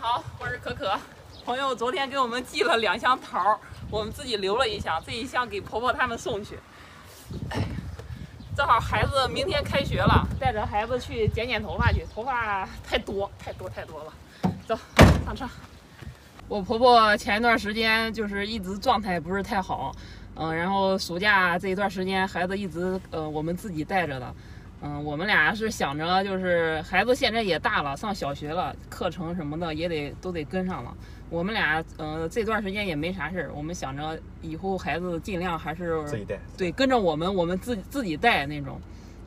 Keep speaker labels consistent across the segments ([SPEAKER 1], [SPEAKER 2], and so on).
[SPEAKER 1] 好，我是可可。朋友昨天给我们寄了两箱桃，我们自己留了一箱，这一箱给婆婆他们送去。哎，正好孩子明天开学了，带着孩子去剪剪头发去，头发太多太多太多了。走，上车。我婆婆前一段时间就是一直状态不是太好，嗯，然后暑假这一段时间孩子一直呃我们自己带着的。嗯，我们俩是想着，就是孩子现在也大了，上小学了，课程什么的也得都得跟上了。我们俩，呃，这段时间也没啥事儿，我们想着以后孩子尽量还是
[SPEAKER 2] 自己带，
[SPEAKER 1] 对，跟着我们，我们自自己带那种。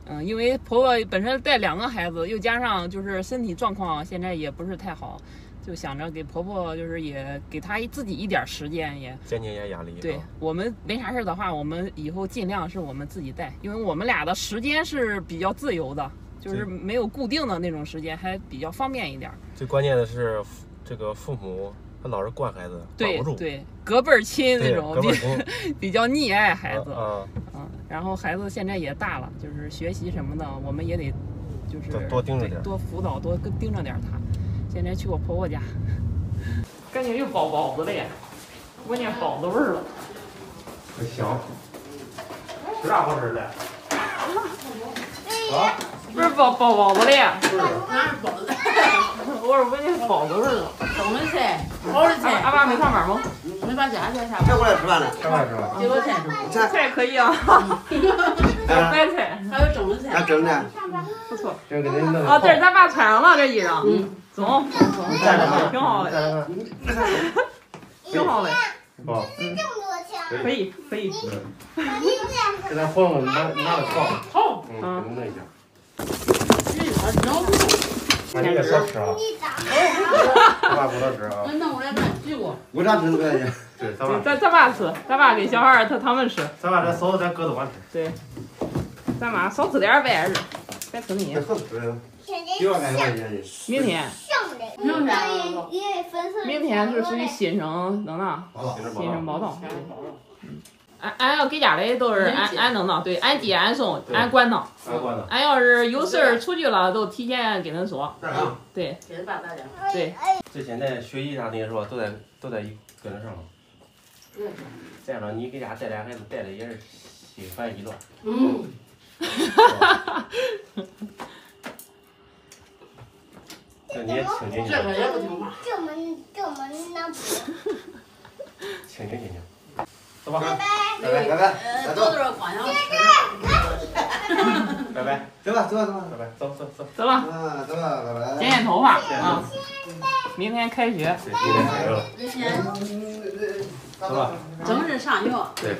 [SPEAKER 1] 嗯，因为婆婆本身带两个孩子，又加上就是身体状况现在也不是太好。就想着给婆婆，就是也给她自己一点时间，也
[SPEAKER 2] 减减压压力。
[SPEAKER 1] 对我们没啥事的话，我们以后尽量是我们自己带，因为我们俩的时间是比较自由的，就是没有固定的那种时间，还比较方便一点。
[SPEAKER 2] 最关键的是，这个父母他老是惯孩子，
[SPEAKER 1] 对对，隔辈儿亲那种，比 比较溺爱孩子。
[SPEAKER 2] 嗯
[SPEAKER 1] 嗯。然后孩子现在也大了，就是学习什么的，我们也得就是
[SPEAKER 2] 多盯着点，
[SPEAKER 1] 多辅导，多跟盯着点他。现在去我婆婆家，感觉又包包子了呀，闻见包子味儿了。
[SPEAKER 2] 香，吃啥好吃的？啊？
[SPEAKER 1] 不是包包包子了呀？
[SPEAKER 3] 哪是包子？
[SPEAKER 1] 我说闻见包子味儿了。
[SPEAKER 3] 蒸的菜，包的菜。
[SPEAKER 1] 俺爸没上班吗？
[SPEAKER 3] 没把家菜啥？
[SPEAKER 4] 菜过来吃饭了。
[SPEAKER 2] 吃饭吃饭？
[SPEAKER 3] 几个菜？
[SPEAKER 4] 菜
[SPEAKER 1] 菜可以啊。白菜。
[SPEAKER 3] 还有蒸的菜。
[SPEAKER 4] 还蒸的。
[SPEAKER 1] 不错。
[SPEAKER 2] 啊，
[SPEAKER 1] 这是咱爸穿上了这衣裳。
[SPEAKER 3] 嗯。
[SPEAKER 1] 走，挺好的，挺好的，
[SPEAKER 2] 好，
[SPEAKER 1] 嗯，可以，可以。
[SPEAKER 2] 给咱混混拿拿着放，
[SPEAKER 3] 好，
[SPEAKER 2] 嗯，给他弄一下。
[SPEAKER 3] 那
[SPEAKER 2] 你也少吃啊？咱爸不能吃啊。
[SPEAKER 3] 那弄过来拌西瓜。
[SPEAKER 4] 为啥吃这个
[SPEAKER 2] 呀？对，咱爸。
[SPEAKER 1] 咱咱爸吃，咱爸给小孩他他们吃。
[SPEAKER 2] 咱爸这嫂子咱搁着碗吃。
[SPEAKER 1] 对，咱妈少吃点呗，别吃腻。明天。明天是属于新生弄的，新生报道。俺俺要给家里都是俺俺弄的，对，俺接俺送俺管
[SPEAKER 2] 他。
[SPEAKER 1] 俺要是有事儿出去了，都提前跟恁说。对。对。
[SPEAKER 2] 这现在学习啥那些是吧，都在都在跟着上。这样着，你给家带俩孩子，带的也是心烦意乱。嗯。哈哈。这你也清静静。这个也不听话。这么这么那不。清静静。走吧。拜拜。拜拜。拜拜。走。拜。拜。
[SPEAKER 4] 走吧走吧走吧
[SPEAKER 2] 拜。拜走走走。
[SPEAKER 1] 走了。
[SPEAKER 4] 嗯走吧拜。拜。
[SPEAKER 1] 剪剪头发啊。明天开学。
[SPEAKER 2] 明天开学了。
[SPEAKER 3] 明天。
[SPEAKER 2] 走吧。
[SPEAKER 3] 正式上学。
[SPEAKER 2] 对。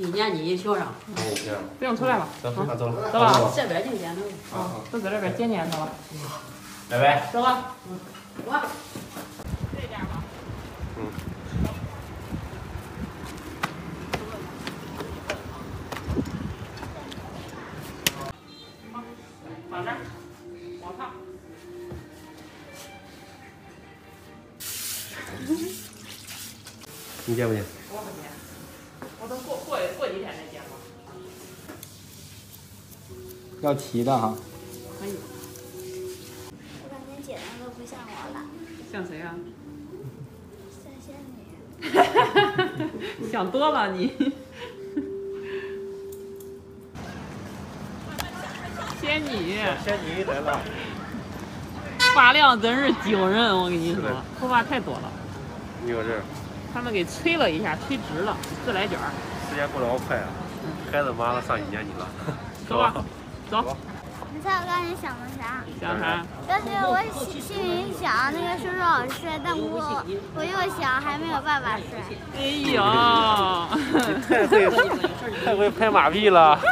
[SPEAKER 3] 一年级学生。
[SPEAKER 1] 不用出来了。
[SPEAKER 2] 走，走走
[SPEAKER 1] 走吧。
[SPEAKER 3] 这边就剪头。
[SPEAKER 1] 啊，都在这边剪剪去了。
[SPEAKER 2] 拜拜，
[SPEAKER 1] 走吧。
[SPEAKER 3] 我。
[SPEAKER 1] 这家吧。嗯。放这儿，往上。
[SPEAKER 2] 你见不剪？
[SPEAKER 4] 要提的哈。
[SPEAKER 1] 可以。像谁啊？
[SPEAKER 5] 像仙
[SPEAKER 1] 女。想多了你。仙女。
[SPEAKER 2] 仙女来了。
[SPEAKER 1] 发量真是惊人，我跟你说，头发太多了。
[SPEAKER 2] 你说这。
[SPEAKER 1] 他们给吹了一下，吹直了，自来卷
[SPEAKER 2] 时间过得好快啊！孩子马上上一年级了。
[SPEAKER 1] 走吧，走。
[SPEAKER 5] 你猜我刚才想的啥？
[SPEAKER 1] 想啥？
[SPEAKER 5] 但是我心里想那个叔叔好帅，但我我又想还没有爸爸帅。
[SPEAKER 1] 哎呀！
[SPEAKER 2] 太会太会拍马屁了。